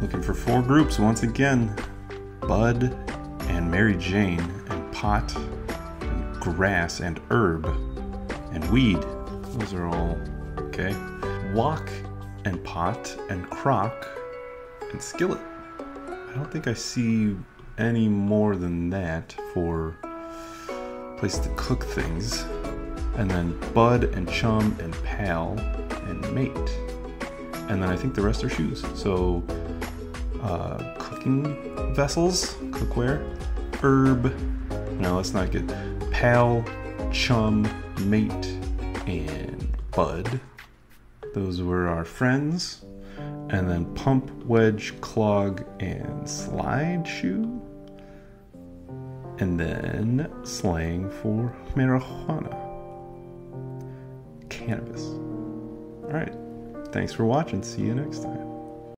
looking for four groups once again Bud and Mary Jane, and Pot, and Grass, and Herb, and Weed. Those are all okay. Wok, and Pot, and Crock, and Skillet. I don't think I see any more than that for place to cook things. And then Bud, and Chum, and Pal, and Mate. And then I think the rest are shoes. So uh, cooking vessels, cookware, herb. No, let's not get pal, chum, mate, and bud. Those were our friends. And then pump, wedge, clog, and slide shoe. And then slang for marijuana. Cannabis. Alright. Thanks for watching. See you next time.